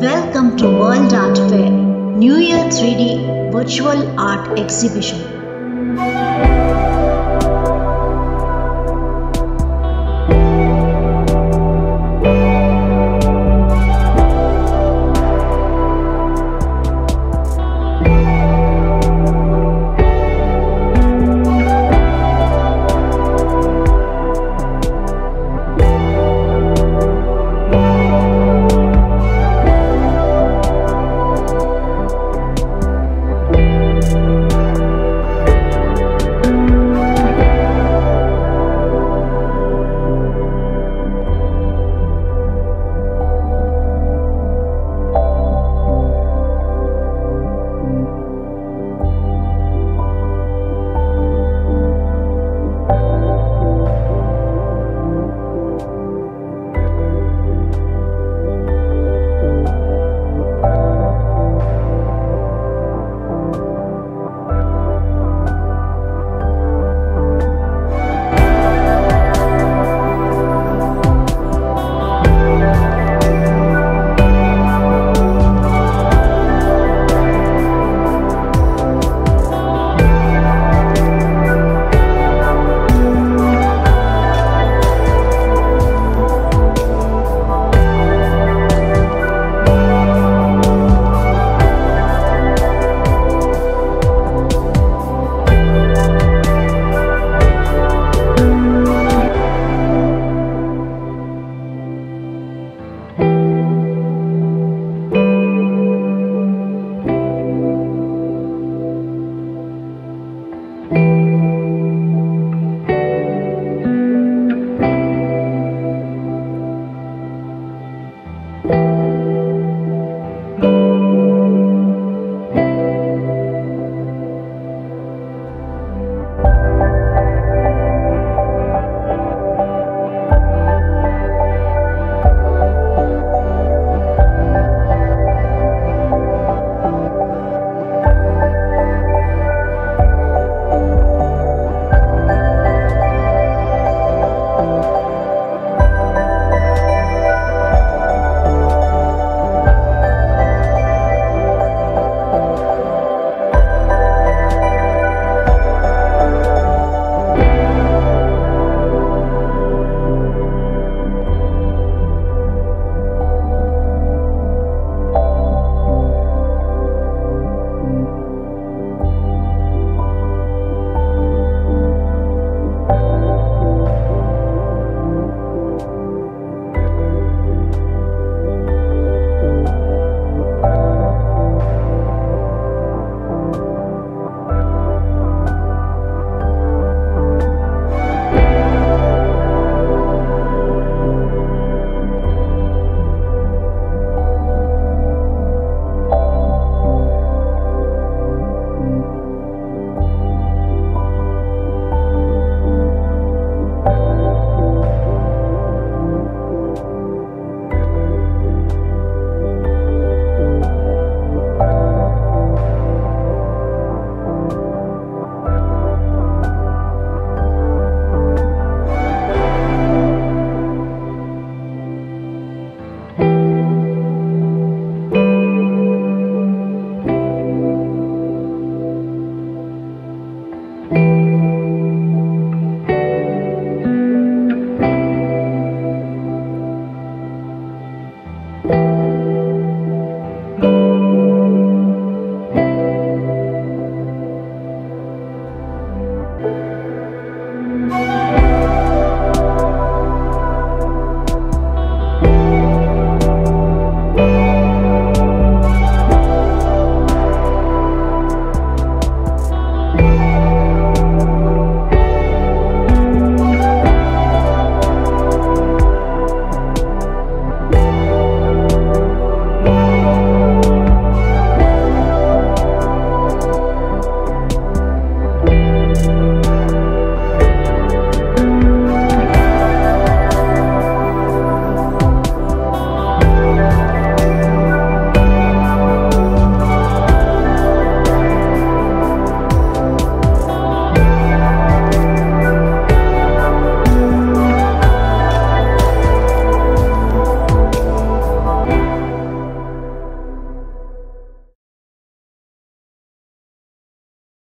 Welcome to World Art Fair New Year 3D Virtual Art Exhibition.